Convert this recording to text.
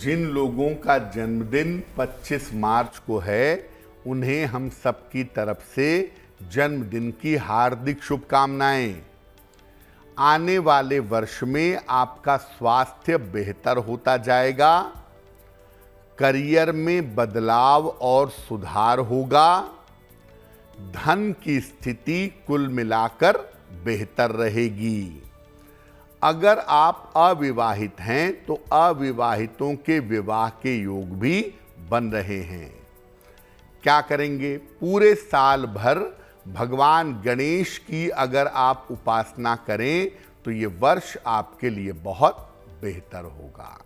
जिन लोगों का जन्मदिन 25 मार्च को है, उन्हें हम सबकी तरफ़ से जन्मदिन की हार्दिक शुभकामनाएँ। आने वाले वर्ष में आपका स्वास्थ्य बेहतर होता जाएगा, करियर में बदलाव और सुधार होगा, धन की स्थिति कुल मिलाकर बेहतर रहेगी। अगर आप अविवाहित हैं तो अविवाहितों के विवाह के योग भी बन रहे हैं। क्या करेंगे? पूरे साल भर भगवान गणेश की अगर आप उपासना करें तो ये वर्ष आपके लिए बहुत बेहतर होगा।